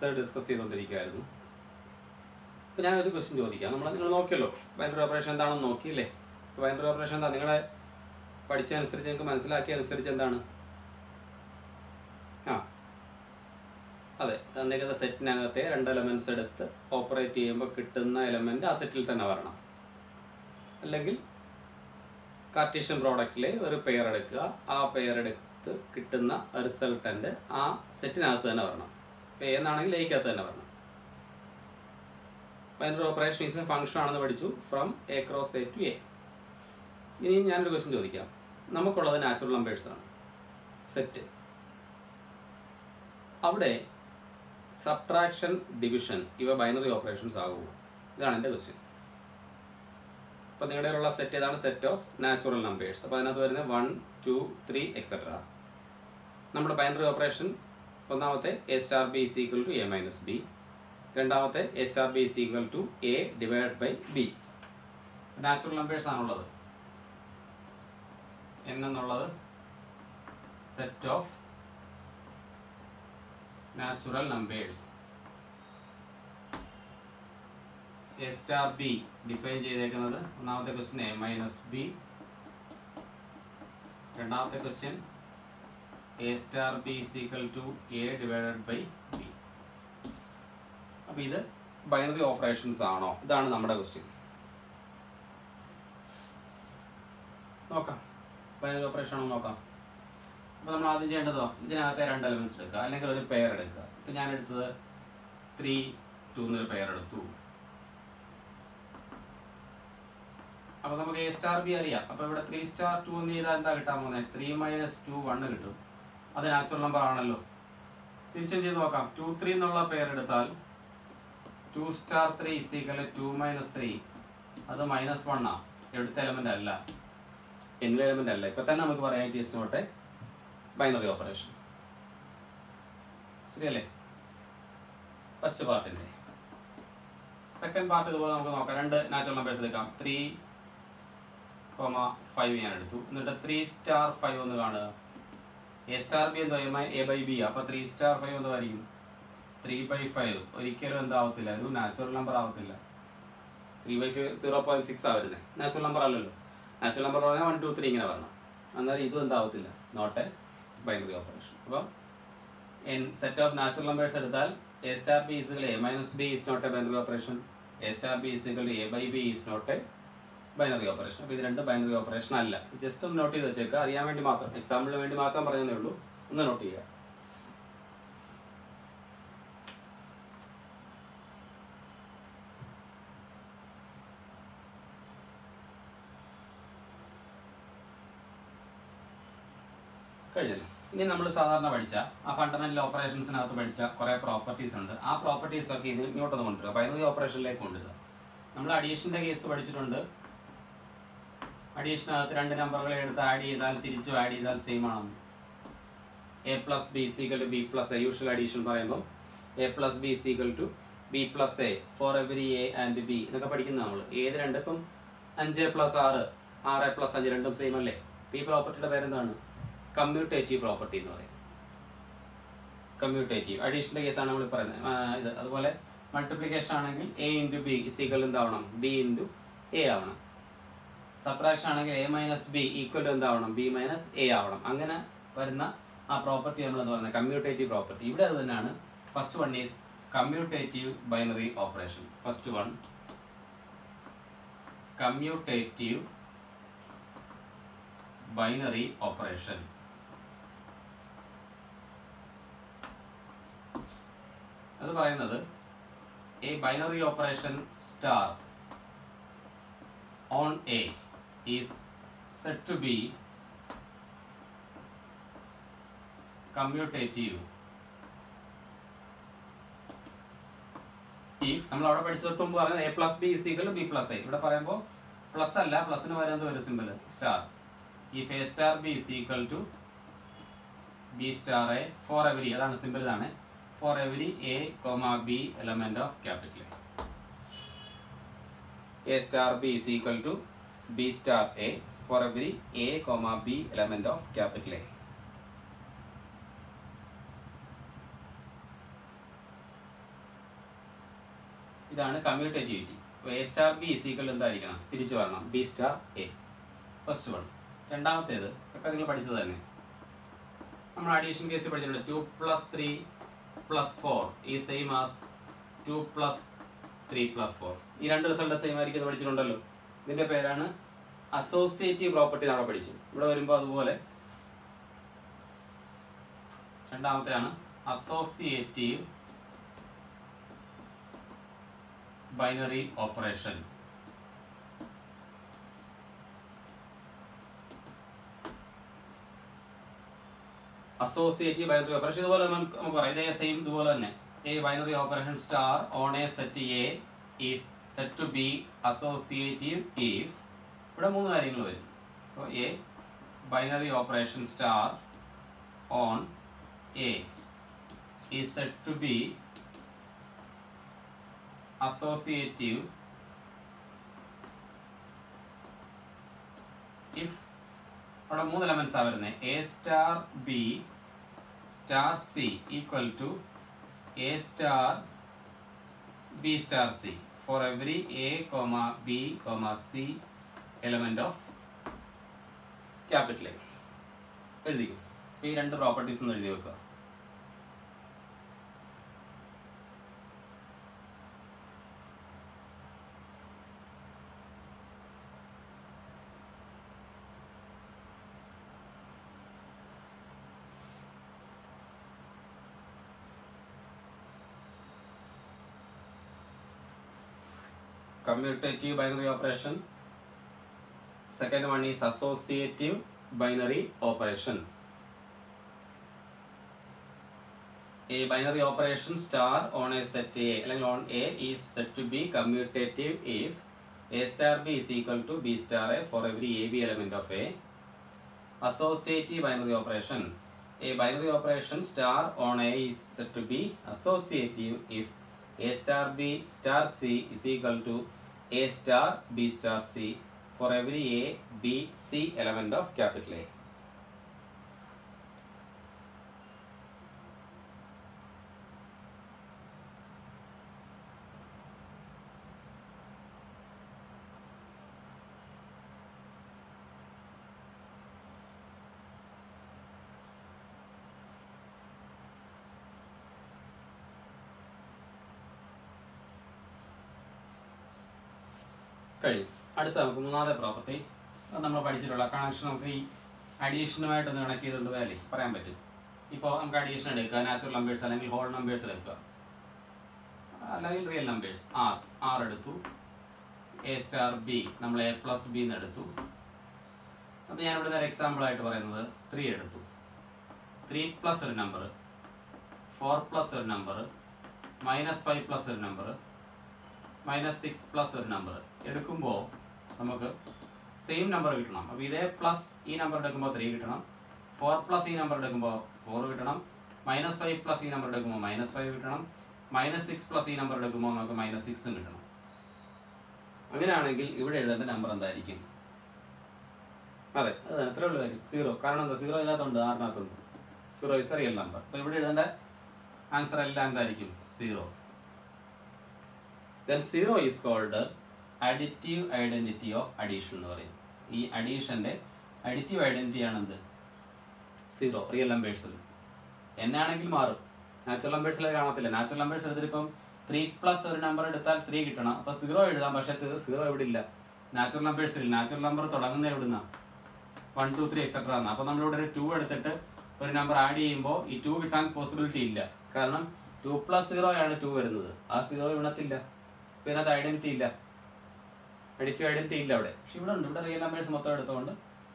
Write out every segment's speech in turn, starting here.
Operations discuss ചെയ്തുകൊണ്ടിരിക്കുകയായിരുന്നു. അപ്പോൾ ഞാനൊരു question ചോദിക്കാം. നമ്മൾ നിങ്ങൾ നോക്കിയല്ലോ ബൈനറി ഓപ്പറേഷൻ എന്താണെന്ന് നോക്കിയില്ലേ? ബൈനറി ഓപ്പറേഷൻ എന്താ? നിങ്ങളെ പഠിച്ചതനുസരിച്ച് നിങ്ങൾക്ക് മനസ്സിലാക്കിയ അനുസരിച്ച് എന്താണ്? ആ. അതെ തന്നിരിക്കുന്ന സെറ്റിനകത്തെ രണ്ട് എലമെന്റ്സ് എടുത്ത് ഓപ്പറേറ്റ് ചെയ്യുമ്പോൾ കിട്ടുന്ന എലമെന്റ് ആ സെറ്റിൽ തന്നെ വരണം. അല്ലെങ്കിൽ കാർട്ടീഷ്യൻ പ്രോഡക്റ്റിലെ ഒരു പെയർ എടുക്കുക. ആ പെയർ എടുത്ത് കിട്ടുന്ന റിസൾട്ടന്റ് ആ സെറ്റിനകത്ത് തന്നെ വരണം. ഇപ്പം എന്നാണെങ്കിൽ എയ്ക്കകത്ത് തന്നെ വരണം. Binary operation is a function ആണെന്ന് പഠിച്ചു from a cross a to a ഇനിയും ഞാനൊരു ക്വസ്റ്റ്യൻ ചോദിക്കാം. നമുക്കുള്ളത് നാച്ചുറൽ നമ്പേഴ്സ് ആണ്. സെറ്റ് അവിടെ സബ്ട്രാക്ഷൻ ഡിവിഷൻ ഇവ ബൈനറി ഓപ്പറേഷൻസ് ആകുമോ ഇതാണ് എന്റെ ക്വസ്റ്റ്യൻ അപ്പോൾ നിങ്ങളുടെ ഉള്ള സെറ്റ് ഏതാണ്? സെറ്റ് ഓഫ് നാച്ചുറൽ നമ്പേഴ്സ് അപ്പോൾ അതിനകത്ത് വരുന്നത് വൺ ടു ത്രീ എക്സെട്ര നമ്മുടെ ബൈനറി ഓപ്പറേഷൻ ഒന്നാമത്തെ a star b is equal to a minus b രണ്ടാമത്തെ a star b is equal to a divide by b natural numbers ആണുള്ളത് എന്നുള്ളത് set of natural numbers a star b define ചെയ്തേക്കുന്നത് ഒന്നാമത്തെ question A minus B രണ്ടാമത്തെ question a star b is equal to a divided by b അപ്പോൾ ഇത് binary operations ആണോ? ഇതാണ് നമ്മുടെ ക്വസ്റ്റ്യൻ നോക്കാം. ബൈനറി ഓപ്പറേഷൻ ആണോ നോക്കാം. അപ്പോൾ നമ്മൾ ആദ്യം ചെയ്യേണ്ടതോ ഇതിനകത്തെ രണ്ട് എലമെന്റ്സ് എടുക്കുക. അല്ലെങ്കിൽ ഒരു പെയർ എടുക്കുക. ഇപ്പം ഞാൻ എടുത്തത് ത്രീ ടു എന്നൊരു പെയർ എടുത്തു. അപ്പോൾ നമുക്ക് എ സ്റ്റാർ ബി അറിയാം. അപ്പോൾ ഇവിടെ ത്രീ സ്റ്റാർ ടു എന്ന് ചെയ്താൽ എന്താ കിട്ടാൻ പോകുന്നത്? ത്രീ മൈനസ് ടു വണ്ണ് കിട്ടും. അത് നാച്ചുറൽ നമ്പർ ആണല്ലോ. തിരിച്ചും ചെയ്ത് നോക്കാം. ടു ത്രീ എന്നുള്ള പേരെടുത്താൽ two star three is equal to minus three അത് മൈനസ് വണ്ണാ എടുത്ത എലമെന്റ് അല്ല. എന്നിലെ എലമെന്റ് അല്ല. ഇപ്പൊ തന്നെ നമുക്ക് പറയാം ടി എസ് നോട്ടെ ബൈനറി ഓപ്പറേഷൻ ശരിയല്ലേ? ഫസ്റ്റ് പാർട്ടിന്റെ സെക്കൻഡ് പാർട്ട് ഇതുപോലെ നമുക്ക് നോക്കാം. രണ്ട് നാച്ചുറൽ നമ്പേഴ്സ് എടുക്കാം. ത്രീ കോമ ഫൈവ് ഞാൻ എടുത്തു. എന്നിട്ട് ത്രീ സ്റ്റാർ ഫൈവ് ഒന്ന് കാണുക. എ സ്റ്റാർ ബി എന്തോ എ ബൈ ബി അപ്പൊ ത്രീ സ്റ്റാർ ഫൈവ് എന്തായിരിക്കും ത്രീ ബൈ ഫൈവ് ഒരിക്കലും എന്താവത്തില്ല. ഒരു നാച്ചുറൽ നമ്പർ ആവത്തില്ല. Three by five zero point six ആ വരുന്നത് നാച്ചുറൽ നമ്പർ അല്ലല്ലോ. നാച്ചുറൽ നമ്പർ പറഞ്ഞാൽ വൺ ടു ത്രീ ഇങ്ങനെ വരണം. അന്നേരം ഇതും എന്താവത്തില്ല. നോട്ട് എ ബൈനറി ഓപ്പറേഷൻ അപ്പം N set of natural numbers എടുത്താൽ a star b is equal a minus b is not a binary operation a star b is equal a by b is not a binary operation അപ്പോൾ ഇത് രണ്ട് binary operation അല്ല. Just ഒന്ന് note ചെയ്ത് വെച്ചേക്കുക അറിയാൻ വേണ്ടി മാത്രം. എക്സാമ്പിളിന് വേണ്ടി മാത്രം പറയുന്നേ ഉള്ളൂ. ഒന്ന് നോട്ട് ചെയ്യുക. കഴിഞ്ഞല്ലോ. ഇനി നമ്മൾ സാധാരണ പഠിച്ച ആ ഫണ്ടമെന്റൽ ഓപ്പറേഷൻസിനകത്ത് പഠിച്ച കുറെ പ്രോപ്പർട്ടീസ് ഉണ്ട്. ആ പ്രോപ്പർട്ടീസ് ഒക്കെ ഇതിന് ഇങ്ങോട്ടൊന്ന് കൊണ്ടുവരിക. ബൈനറി ഓപ്പറേഷനിലേക്ക് കൊണ്ടുവരിക. നമ്മൾ അഡീഷന്റെ കേസ് പഠിച്ചിട്ടുണ്ട്. അഡീഷനകത്ത് രണ്ട് നമ്പറുകൾ എടുത്ത് ആഡ് ചെയ്താൽ തിരിച്ചു ആഡ് ചെയ്താൽ സെയിം ആണ്. A plus b is equal to b plus a usual addition പറയുമ്പോൾ a plus b is equal to b plus a for every a and b എന്നൊക്കെ പഠിക്കുന്ന നമ്മൾ ഏത് രണ്ട്? ഇപ്പം അഞ്ച് പ്ലസ് ആറ്. ആറ് പ്ലസ് അഞ്ച് രണ്ടും സെയിം അല്ലേ? ഈ പ്രോപ്പർട്ടിയുടെ പേരെന്താണ്? കമ്മ്യൂട്ടേറ്റീവ് പ്രോപ്പർട്ടി എന്ന് പറയും. കമ്മ്യൂട്ടേറ്റീവ് അഡീഷണൽ കേസാണ് നമ്മൾ പറയുന്നത്. ഇത്. അതുപോലെ മൾട്ടിപ്ലിക്കേഷൻ ആണെങ്കിൽ A into b is equal എന്താവണം? B into A ആവണം. സബ്ട്രാക്ഷൻ ആണെങ്കിൽ a minus b equal to എന്താവണം? B minus A ആവണം. അങ്ങനെ വരുന്ന ആ പ്രോപ്പർട്ടി നമ്മൾ എന്ന് പറയുന്നത്? കമ്മ്യൂട്ടേറ്റീവ് പ്രോപ്പർട്ടി ഇവിടെ അത് തന്നെയാണ്. First one is commutative binary operation first one commutative binary operation അത് പറയുന്നത് a binary operation star on a is said to be commutative if നമ്മൾ അവിടെ പഠിച്ചിട്ട് മുമ്പ് പറയുന്നത് a plus b is equal b plus a ഇവിടെ പറയുമ്പോൾ plus അല്ല പ്ലസിന് വരുന്നത് ഒരു simple star if a star b is equal to b star a for every അതാണ് സിമ്പിൾ ഇതാണ്. For every a comma b element of capital a star b is equal to b star a for every a comma b element of capital A. ഇതാണ് commutativity അപ്പോൾ A star B is equal എന്തായിരിക്കണം? തിരിച്ചു വരണം. B star a first one രണ്ടാമത്തേത് ഒക്കെ നിങ്ങൾ പഠിച്ചത് തന്നെ. നമ്മൾ അഡീഷൻ കേസ് പഠിച്ചിട്ടുണ്ട്. Two plus three plus four ഈ same as two plus three plus four ഈ രണ്ട് റിസൾട്ട് സെയിം ആയിരിക്കും പഠിച്ചിട്ടുണ്ടല്ലോ. ഇതിന്റെ പേരാണ് അസോസിയേറ്റീവ് പ്രോപ്പർട്ടി നമ്മൾ പഠിച്ചു. ഇവിടെ വരുമ്പോൾ അതുപോലെ രണ്ടാമത്തെയാണ് associative binary operation associative binary operation ഇതുപോലെ നമുക്ക് പറയാം. ഇതേ സെയിം ഇതുപോലെ തന്നെ. A binary operation star on a set a is said to be associative if ഇവിടെ മൂന്ന് കാര്യങ്ങൾ വരും. അപ്പോൾ a binary operation star on a is said to be associative if അവിടെ മൂന്ന് എലമെന്റ്സ് ആ വരുന്നത് a star b star c equal to a star b star c for every a comma b comma c element of capital എഴുതിക്കും? ഈ രണ്ട് properties ഒന്ന് എഴുതി വെക്കുക. commutative binary operation. Second one is associative binary operation. A binary operation star on a set A അല്ലെങ്കിൽ on A is said to be commutative if A star B is equal to B star A for every AB element of A. Associative binary operation. A binary operation star on A is said to be associative if a star B star C is equal to A star B star C for every A, B, C element of capital A. കഴിഞ്ഞു അടുത്ത നമുക്ക് മൂന്നാമത്തെ property നമ്മൾ പഠിച്ചിട്ടുള്ള connection നമുക്ക് ഈ അഡീഷനുമായിട്ട് ഒന്ന് connect ചെയ്തുകൊണ്ട് അല്ലേ പറയാൻ പറ്റും. ഇപ്പോൾ നമുക്ക് അഡീഷൻ എടുക്കുക നാച്ചുറൽ നമ്പേഴ്സ് അല്ലെങ്കിൽ ഹോൾ നമ്പേഴ്സ് എടുക്കുക. അല്ലെങ്കിൽ റിയൽ നമ്പേഴ്സ് ആർ ആർ എടുത്തു. എ സ്റ്റാർ ബി നമ്മൾ എ പ്ലസ് ബി എന്ന് എടുത്തു. അപ്പോൾ ഞാൻ ഇവിടെ എക്സാമ്പിൾ ആയിട്ട് പറയുന്നത് ത്രീ എടുത്തു. ത്രീ പ്ലസ് ഒരു നമ്പർ ഫോർ പ്ലസ് ഒരു നമ്പർ മൈനസ് ഫൈവ് പ്ലസ് ഒരു നമ്പർ മൈനസ് സിക്സ് പ്ലസ് ഒരു നമ്പർ എടുക്കുമ്പോൾ നമുക്ക് സെയിം നമ്പർ കിട്ടണം. അപ്പോൾ ഇതേ പ്ലസ് ഈ നമ്പർ എടുക്കുമ്പോൾ ത്രീ കിട്ടണം. ഫോർ പ്ലസ് ഈ നമ്പർ എടുക്കുമ്പോൾ ഫോർ കിട്ടണം. മൈനസ് ഫൈവ് പ്ലസ് ഈ നമ്പർ എടുക്കുമ്പോൾ മൈനസ് ഫൈവ് കിട്ടണം. മൈനസ് സിക്സ് പ്ലസ് ഈ നമ്പർ എടുക്കുമ്പോൾ നമുക്ക് മൈനസ് സിക്സും കിട്ടണം. അങ്ങനെയാണെങ്കിൽ ഇവിടെ എഴുതേണ്ട നമ്പർ എന്തായിരിക്കും? അതെ അതെ അത്രേ ഉള്ളൂ കാര്യം. സീറോ കാരണം എന്താ? സീറോ ഇതിനകത്തുണ്ട് ആറിനകത്തുണ്ട് സീറോ ഇസ് റിയൽ നമ്പർ അപ്പോൾ ഇവിടെ എഴുതേണ്ട ആൻസർ എല്ലാം എന്തായിരിക്കും? Zero then zero is called additive identity of addition എന്ന് പറയും. ഈ അഡീഷന്റെ അഡിറ്റീവ് ഐഡന്റിറ്റി ആണ് എന്ത്? സീറോ റിയൽ നമ്പേഴ്സിൽ എന്നാണെങ്കിൽ മാറും. നാച്ചുറൽ നമ്പേഴ്സിൽ കാണത്തില്ല. നാച്ചുറൽ നമ്പേഴ്സ് എടുത്തിട്ട് ഇപ്പം ത്രീ പ്ലസ് ഒരു നമ്പർ എടുത്താൽ ത്രീ കിട്ടണം. അപ്പൊ സീറോ എഴുതാം. പക്ഷെ സീറോ ഇവിടെ ഇല്ല. നാച്ചുറൽ നമ്പേഴ്സിൽ നാച്ചുറൽ നമ്പർ തുടങ്ങുന്ന എവിടുന്ന? വൺ ടു ത്രീ എക്സെട്ര ആണ് അപ്പൊ നമ്മളിവിടെ ഒരു ടു എടുത്തിട്ട് ഒരു നമ്പർ ആഡ് ചെയ്യുമ്പോൾ ഈ ടു കിട്ടാൻ പോസിബിലിറ്റി ഇല്ല. കാരണം ടു പ്ലസ് സീറോ ആണ് ടു വരുന്നത്. ആ സീറോ ഇവിടത്തില്ല അത് ഐഡന്റിറ്റി ഇല്ല. അഡിറ്റീവ് ഐഡന്റിറ്റി ഇല്ല അവിടെ. പക്ഷെ ഇവിടെ ഉണ്ട്. ഇവിടെ റിയൽ നമ്പേഴ്സ് മൊത്തം എടുത്തുകൊണ്ട്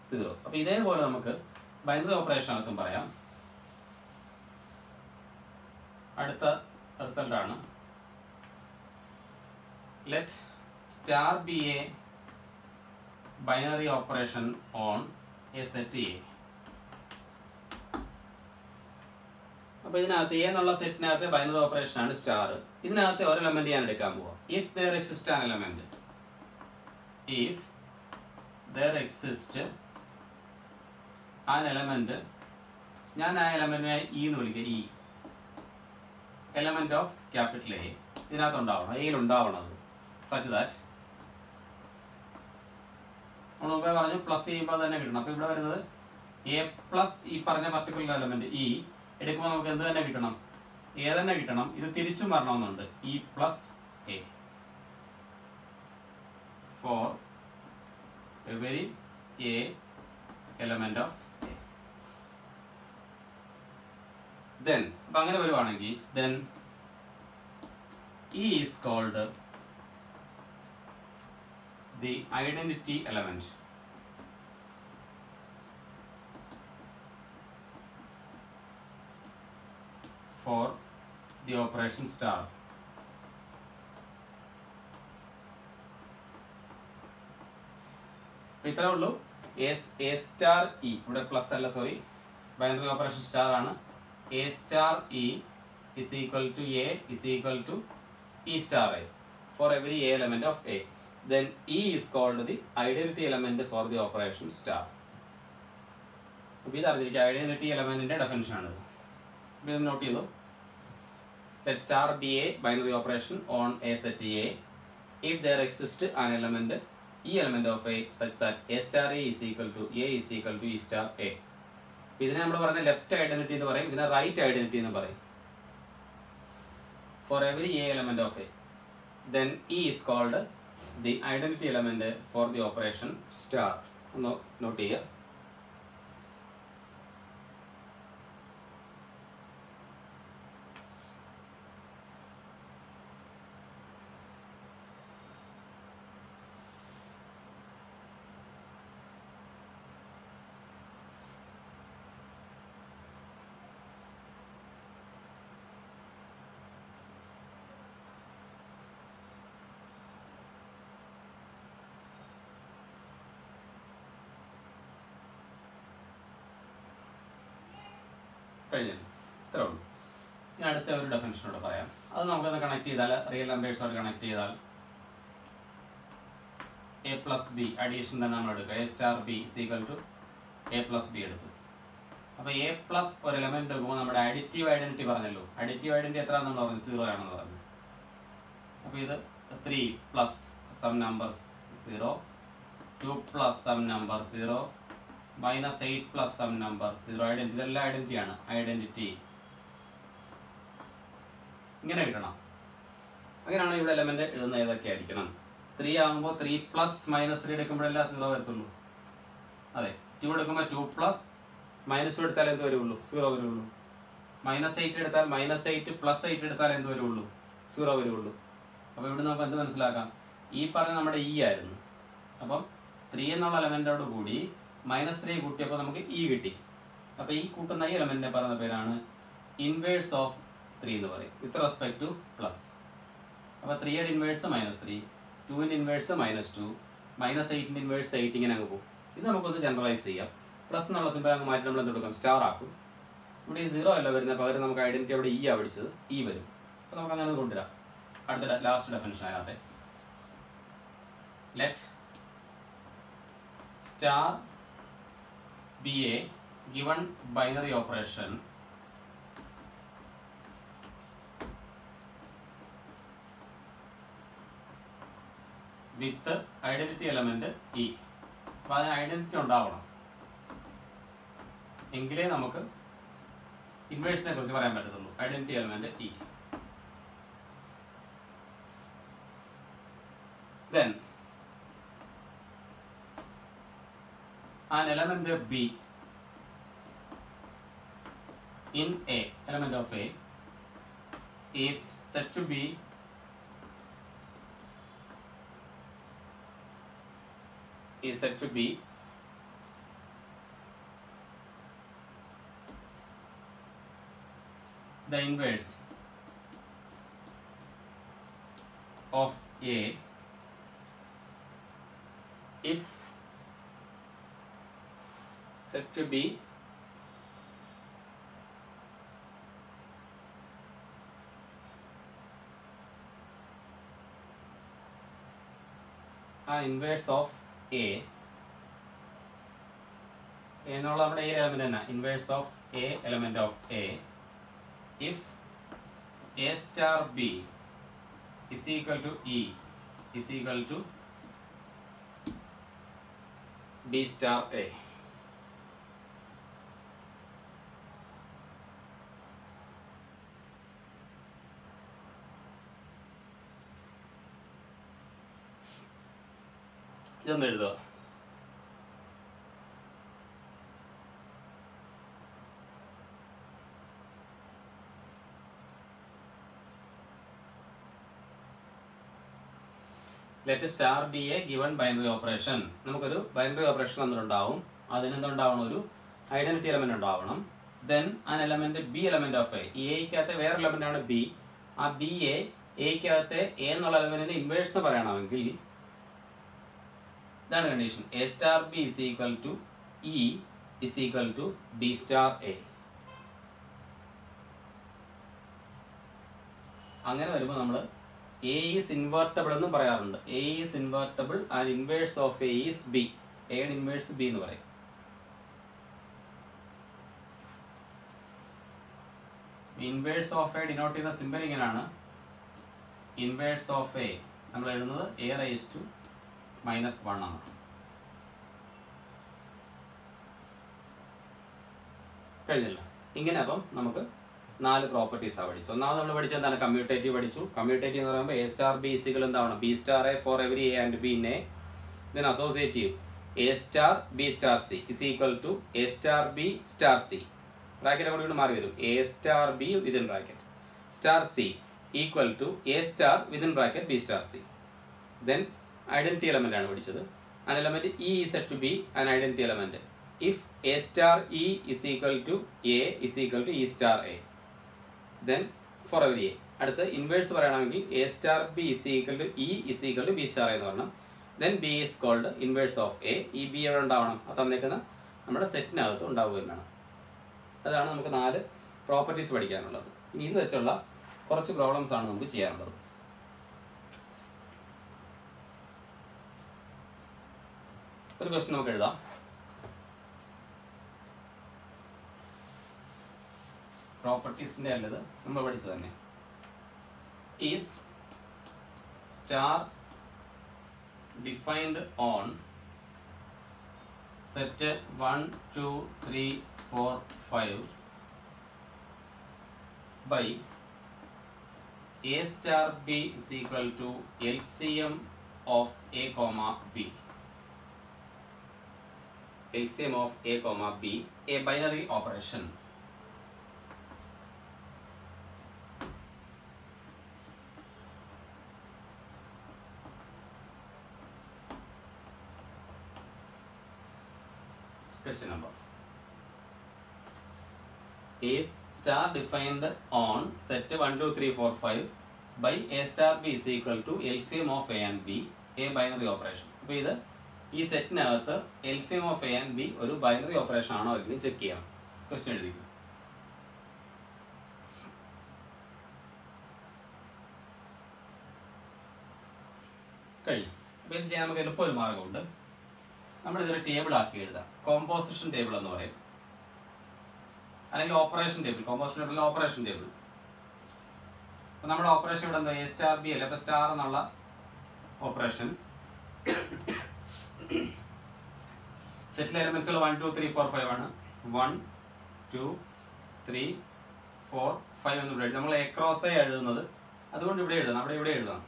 സീറോ അപ്പൊ ഇതേപോലെ നമുക്ക് ബൈനറി ഓപ്പറേഷൻ അകത്തും പറയാം. അടുത്ത റിസൾട്ട് ആണ്. Let star be a binary operation on a set A അപ്പൊ ഇതിനകത്ത് എ എന്നുള്ള സെറ്റിനകത്ത് ബൈനറി ഓപ്പറേഷൻ ആണ് സ്റ്റാർ ഇതിനകത്ത് ഒരു എലമെന്റ് ഞാൻ എടുക്കാൻ പോവാം. If there exist an element if there exist an element ഞാൻ ആ എലമെന്റിനെ ഇ എന്ന് വിളിക്കുക E element of capital A ഇതിനകത്ത് ഉണ്ടാവണം. എയിൽ ഉണ്ടാവണത് സച്ച് ദാറ്റ് നമ്മൾ പറഞ്ഞു പ്ലസ് ചെയ്യുമ്പോൾ തന്നെ കിട്ടണം. അപ്പൊ ഇവിടെ വരുന്നത് എ പ്ലസ് ഈ പറഞ്ഞ പർട്ടിക്കുലർ എലമെന്റ് ഇ എടുക്കുമ്പോൾ നമുക്ക് എന്ത് തന്നെ കിട്ടണം? എ തന്നെ കിട്ടണം. ഇത് തിരിച്ചും വരണമെന്നുണ്ട്. E plus A for every A element of then അപ്പൊ അങ്ങനെ വരുവാണെങ്കിൽ then E is called the identity element for the operation star. ഇത്രേ ഉള്ളൂ. എ സ്റ്റാർ ഇ ഇവിടെ പ്ലസ് അല്ല സോറി ബൈനറി ഓപ്പറേഷൻ സ്റ്റാർ ആണ്. A star E is equal to A is equal to E star A for every A element of A then E is called the identity element for the operation star അപ്പൊ ഇത് അറിഞ്ഞിരിക്കുക identity എലമെന്റിന്റെ definition ആണ് note ചെയ്തു let star be a binary operation on a set A if there exist an element E element of A such that A star A is equal to A is equal to E star A. ഇതിനെ നമ്മൾ പറഞ്ഞ left identity എന്ന് പറയും ഇതിനെ right identity എന്ന് പറയും for every A element of A then E is called the identity element for the operation star ഒന്ന് note ചെയ്യുക കഴിഞ്ഞു. ഇത്രേ ഉള്ളൂ. ഇനി അടുത്ത ഒരു ഡെഫിനേഷനോട് പറയാം. അത് നമുക്കൊന്ന് കണക്ട് ചെയ്താൽ റിയൽ നമ്പേഴ്സോട് കണക്ട് ചെയ്താൽ എ പ്ലസ് ബി അഡീഷൻ തന്നെ നമ്മൾ എടുക്കുക. A star B equal to A plus B എടുത്തു. അപ്പോൾ എ പ്ലസ് ഒരു എലമെന്റ് എടുക്കുമ്പോൾ നമ്മുടെ അഡിറ്റീവ് ഐഡന്റിറ്റി പറഞ്ഞല്ലോ. അഡിറ്റീവ് ഐഡന്റിറ്റി എത്ര നമ്മൾ പറഞ്ഞു. സീറോ ആണെന്ന് പറഞ്ഞു. അപ്പോൾ ഇത് three plus some number zero two plus some number zero minus eight plus some number zero identity ഇതെല്ലാം ഐഡന്റിറ്റി ആണ് ഐഡന്റിറ്റി ഇങ്ങനെ കിട്ടണം. അങ്ങനെയാണ് ഇവിടെ എലമെന്റ് എഴുതുന്നത് ഏതൊക്കെ ആയിരിക്കണം. ത്രീ ആകുമ്പോൾ ത്രീ പ്ലസ് മൈനസ് ത്രീ എടുക്കുമ്പോഴെല്ലാം സീറോ വരത്തുള്ളൂ. അതെ ടു എടുക്കുമ്പോൾ ടു പ്ലസ് മൈനസ് ടു എടുത്താൽ എന്ത് വരുള്ളൂ? സീറോ വരുള്ളൂ. മൈനസ് എയ്റ്റ് എടുത്താൽ മൈനസ് എയ്റ്റ് പ്ലസ് എയ്റ്റ് എടുത്താൽ എന്ത് വരുള്ളൂ? സീറോ വരുള്ളൂ. അപ്പോൾ ഇവിടെ നമുക്ക് എന്ത് മനസ്സിലാക്കാം? ഈ പറഞ്ഞ നമ്മുടെ ഇ ആയിരുന്നു. അപ്പം ത്രീ എന്നുള്ള എലമെന്റോട് കൂടി മൈനസ് ത്രീ കൂട്ടിയപ്പോൾ നമുക്ക് ഇ കിട്ടി. അപ്പോൾ ഈ കൂട്ടുന്ന ഈ എലമെന്റിനെ പറയുന്ന പേരാണ് ഇൻവേഴ്സ് ഓഫ് ത്രീ എന്ന് പറയും. വിത്ത് റെസ്പെക്ട് ടു പ്ലസ് അപ്പോൾ ത്രീയുടെ ഇൻവേഴ്സ് മൈനസ് ത്രീ ടുവിന്റെ ഇൻവേഴ്സ് മൈനസ് ടു മൈനസ് എയ്റ്റിന്റെ ഇൻവേഴ്സ് എയ്റ്റ് ഇങ്ങനെ അങ്ങ് പോകും. ഇത് നമുക്കൊന്ന് ജനറലൈസ് ചെയ്യാം. പ്ലസ് എന്നുള്ള സിമ്പിൾ അങ്ങ് മാറ്റി നമ്മൾ എന്ത് സ്റ്റാർ ആക്കും. ഇവിടെ ഈ സീറോ അല്ല വരുന്ന പകരം നമുക്ക് ഐഡന്റിറ്റി അവിടെ ഇ ആ പിടിച്ചത്. ഇ വരും. അപ്പോൾ നമുക്ക് അങ്ങനെ കൊണ്ടുവരാം. അടുത്ത ലാസ്റ്റ് ഡെഫിനിഷൻ അതിനകത്തെ. Let star be a given binary operation. With identity element e. അപ്പോൾ അതിന് ഐഡന്റിറ്റി ഉണ്ടാവണം. എങ്കിലേ നമുക്ക് ഇൻവേഴ്സിനെ കുറിച്ച് പറയാൻ പറ്റത്തുള്ളൂ. Identity element E then an element of B. In A, element of A, is said to be is said to be the inverse of A if said to be ആ inverse of A. എന്നുള്ള നമ്മുടെ ഈ element തന്നെ. Inverse of A element of A if A star B is equal to E is equal to B star A ഇതൊന്ന് എഴുതുക let star B A given binary operation നമുക്കൊരു binary operation തന്നിട്ടുണ്ടാവും. അതിനെന്തുണ്ടാവണം? ഒരു ഐഡന്റിറ്റി എലമെന്റ് ഉണ്ടാവണം. Then an element B element of A എക്കകത്തെ വേറെ element ആണ് B ആ ബി എ എക്കകത്തെ എ എന്നുള്ള എലമെന്റിന്റെ ഇൻവേഴ്സ് പറയണമെങ്കിൽ ഇതാണ് condition A star B is equal to E is equal to B star A അങ്ങനെ വരുമ്പോൾ നമ്മൾ എ ഈസ് ഇൻവേർട്ടബിൾ എന്ന് പറയാറുണ്ട്. A is invertible and inverse of A is B എയുടെ ഇൻവേഴ്സ് ബി എന്ന് പറയും. ഇൻവേഴ്സ് ഓഫ് എ ഡിനോട്ട് ചെയ്യുന്ന simple ഇങ്ങനെയാണ്. ഇൻവേഴ്സ് ഓഫ് എ നമ്മൾ എഴുതുന്നത് A raise to minus one ആണ്. കഴിഞ്ഞില്ല. ഇങ്ങനെ അപ്പം നമുക്ക് നാല് പ്രോപ്പർട്ടീസ് ആണ് പഠിച്ചു. ഒന്നാമത് നമ്മൾ പഠിച്ചത് എന്താണ്? കമ്മ്യൂട്ടേറ്റീവ് പഠിച്ചു. കമ്മ്യൂട്ടേറ്റീവ് എന്ന് പറയുമ്പോൾ എ സ്റ്റാർ ബി സികൾ എന്താണ്? B star A for every A and B in A then associative A star B star C is equal to A star B star C bracket അങ്ങോട്ട് മാറി വരും. A star B within bracket star C equal to A star within bracket B star C then identity element ആണ് പഠിച്ചത്. An element E ഈ set to be an identity element if A star E is equal to A is equal to E star A then for every A അടുത്ത് inverse പറയണമെങ്കിൽ A star B is equal to E is equal to B star എന്ന് പറയണം. Then B is called inverse of A ഈ B എവിടെ ഉണ്ടാവണം? അത് തന്നേക്കുന്ന നമ്മുടെ സെറ്റിനകത്ത് ഉണ്ടാവുകയും വേണം അതാണ് നമുക്ക് നാല് പ്രോപ്പർട്ടീസ് പഠിക്കാനുള്ളത്. ഇനി ഇത് വെച്ചുള്ള കുറച്ച് പ്രോബ്ലംസ് ആണ് നമുക്ക് ചെയ്യാനുള്ളത്. ഒരു ക്വസ്റ്റ്യൻ നമുക്ക് എഴുതാം. പ്രോപ്പർട്ടീസിന്റെ അല്ലത് നമ്മൾ പഠിച്ചത് തന്നെ. Is star defined on set one two three four five by A star B is equal to L C M of A comma B LCM of A comma B, a binary operation. Question number is star defined on set 1, 2, 3, 4, 5 by A star B is equal to LCM of A and B, a binary operation. അപ്പോൾ ഇത് ഈ സെറ്റിനകത്ത് L C M of A and B ഒരു binary operation ആണോ എങ്കിലും check ചെയ്യണം question എഴുതിക്കും. കഴിയും അപ്പോൾ ഇത് ചെയ്യാൻ നമുക്ക് എളുപ്പം ഒരു മാർഗമുണ്ട്. നമ്മളിതൊരു ടേബിൾ ആക്കി എഴുതാം. കോമ്പോസിഷൻ ടേബിൾ എന്ന് പറയും. അല്ലെങ്കിൽ operation table composition table operation table അപ്പോൾ നമ്മുടെ ഓപ്പറേഷൻ ഇവിടെ എന്താ? എ സ്റ്റാർ ബി അല്ല? സ്റ്റാർ എന്നുള്ള ഓപ്പറേഷൻ സെറ്റിൽ എലമെന്റ്സുകൾ one two three four five ആണ്. One two three four five എന്ന് ഇവിടെ നമ്മൾ എക്രോസ് എഴുതുന്നത്. അതുകൊണ്ട് ഇവിടെ എഴുതണം. അവിടെ ഇവിടെ എഴുതണം.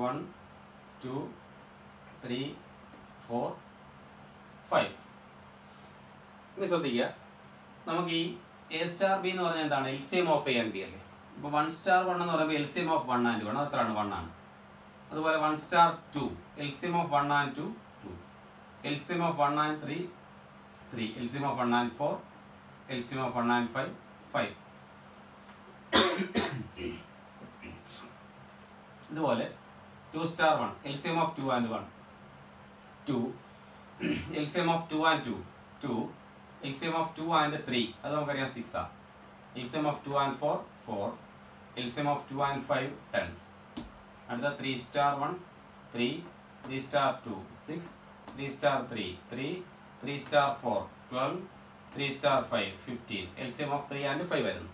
One two three four five ഇനി ശ്രദ്ധിക്കുക. നമുക്ക് ഈ എ സ്റ്റാർ ബി എന്ന് പറഞ്ഞാൽ എന്താണ്? L C M of A and B അല്ലേ? ഇപ്പോൾ വൺ സ്റ്റാർ വൺ എന്ന് പറയുമ്പോൾ L C M of one and one അത്രയാണ് വൺ ആണ്. അതുപോലെ one star two L C M of one and two LCM of 1 and 3 3 LCM of 1 and 4 LCM of 1 and 5 5 ഇതുപോലെ two star one L C M of two and one two L C M of two and two two L of two and three അത് നമുക്കറിയാം six ആ. L C M of two and four four L C M of two and five ten അടുത്ത three star one three three star two six three star three three three star four twelve three star five fifteen L C M of three and five വരുന്നു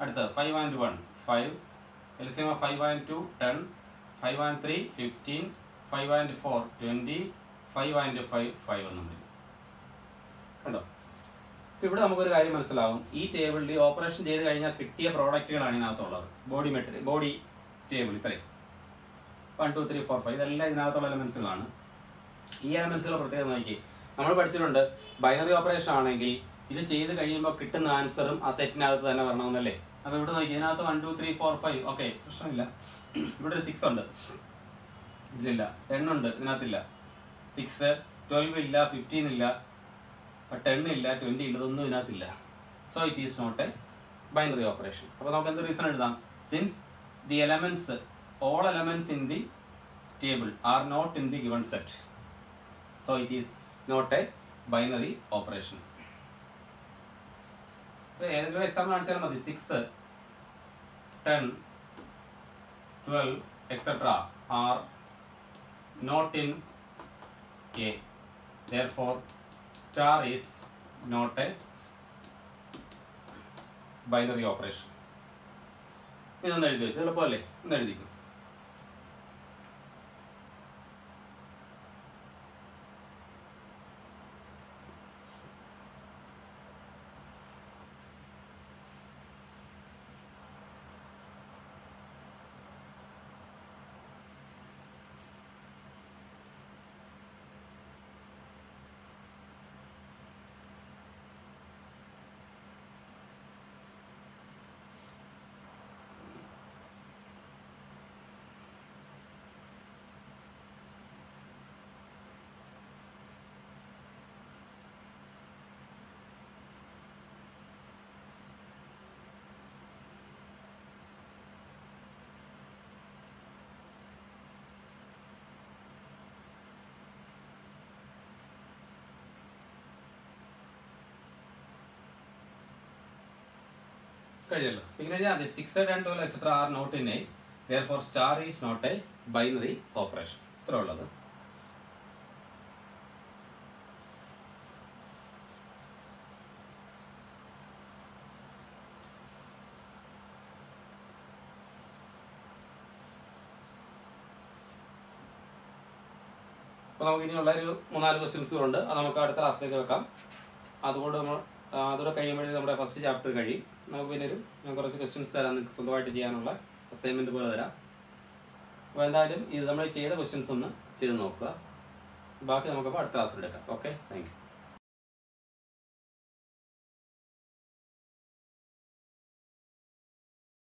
അടുത്തത് five and one five LCM of five and two ten five and three fifteen five and four twenty five and five five എന്നും വരും. കണ്ടോ? ഇപ്പൊ ഇവിടെ നമുക്കൊരു കാര്യം മനസ്സിലാവും. ഈ ടേബിളിൽ ഓപ്പറേഷൻ ചെയ്ത് കഴിഞ്ഞാൽ കിട്ടിയ പ്രോഡക്റ്റുകളാണ് ഇതിനകത്തുള്ളത്. ബോഡി മെറ്റീരിയൽ ബോഡി ടേബിൾ ഇത്രയും. One two three four five ഇതെല്ലാം ഇതിനകത്തുള്ള എലമെന്റ്സുകളാണ് ഈ എലമെന്റ്സിലെ പ്രത്യേകം നോക്കി. നമ്മൾ പഠിച്ചിട്ടുണ്ട് ബൈനറി ഓപ്പറേഷൻ ആണെങ്കിൽ ഇത് ചെയ്ത് കഴിയുമ്പോൾ കിട്ടുന്ന ആൻസറും ആ സെറ്റിനകത്ത് തന്നെ വരണമെന്നല്ലേ? അപ്പൊ ഇവിടെ നോക്കി ഇതിനകത്ത് one two three four five okay പ്രശ്നമില്ല. ഇവിടെ ഒരു സിക്സ് ഉണ്ട്. ഇതിലില്ല. ടെൻ ഉണ്ട്. ഇതിനകത്തില്ല. സിക്സ് ട്വൽവ് ഇല്ല ഫിഫ്റ്റീൻ ഇല്ല. ടെൻ ഇല്ല ട്വന്റി ഇല്ല ഇതൊന്നും ഇതിനകത്തില്ല. So it is not a binary operation അപ്പോൾ നമുക്ക് എന്ത് റീസൺ എഴുതാം? Since the elements all elements in the table are not in the given set so it is not a binary operation ഏതെങ്കിലും example കാണിച്ചാൽ മതി. Six ten twelve etcetera are not in A therefore star is not a binary operation. ഇതൊന്ന് എഴുതി വെച്ചു എളുപ്പമല്ലേ? ഒന്ന് എഴുതിക്കും. കഴിഞ്ഞല്ലോ ഇങ്ങനെ എഴുതിയാൽ മതി. സിക്സ് രണ്ട് etcetera are not in A therefore star is not a binary operation ഇത്ര ഉള്ളത്. അപ്പോൾ നമുക്ക് ഇനിയുള്ള ഒരു മൂന്നാൽ ക്വസ്റ്റ്യൻസുകളുണ്ട് അത് നമുക്ക് അടുത്ത ക്ലാസ്സിലേക്ക് വെക്കാം. അതുകൊണ്ട് നമ്മൾ ആ, അതുകൂടെ കഴിയുമ്പോഴേ നമ്മുടെ ഫസ്റ്റ് ചാപ്റ്റർ കഴിയും. നമുക്ക് പിന്നെ ഒരു കുറച്ച് ക്വസ്റ്റ്യൻസ് തരാം നിങ്ങൾക്ക് സ്വന്തമായിട്ട് ചെയ്യാനുള്ള അസൈൻമെന്റ് പോലെ തരാം. അപ്പോൾ എന്തായാലും ഇത് നമ്മൾ ചെയ്ത ക്വസ്റ്റ്യൻസ് ഒന്ന് ചെയ്ത് നോക്കുക. ബാക്കി നമുക്കപ്പോൾ അടുത്ത ക്ലാസ്സിൽ എടുക്കാം. Okay thank